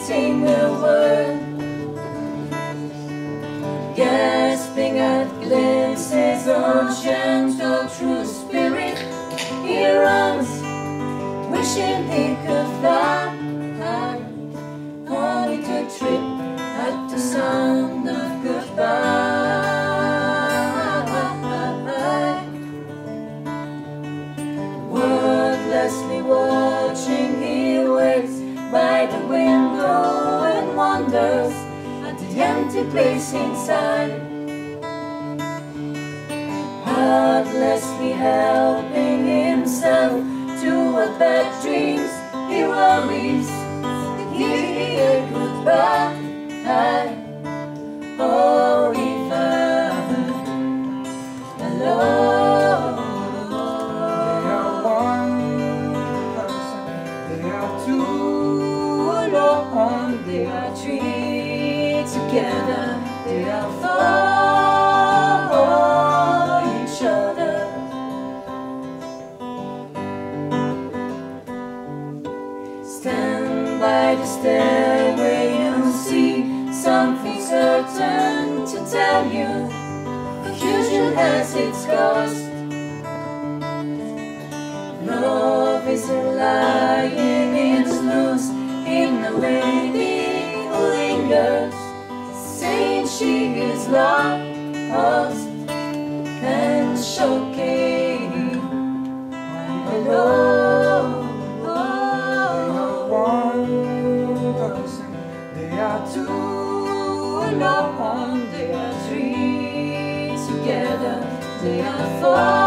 waiting a word Gasping at glimpses of gentle true spirit He runs, wishing he could fly. Only to trip at the sound of goodbye. Wordlessly watching empty place inside. Heartlessly helping himself to a bad dreams. He worries he hear goodbye. If I'm alone They are one person, they are two alone, they are three together, they for each other. Stand by the stairway and see something certain to tell you. Confusion has its cost. Love isn't lying, it's loose in the lady who lingers, she is lost and shocking. Alone. one person, they are two alone, they are three together, they are four.